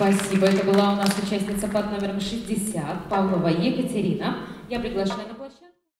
Спасибо. Это была у нас участница под номером 60, Павлова Екатерина. Я приглашаю на площадку.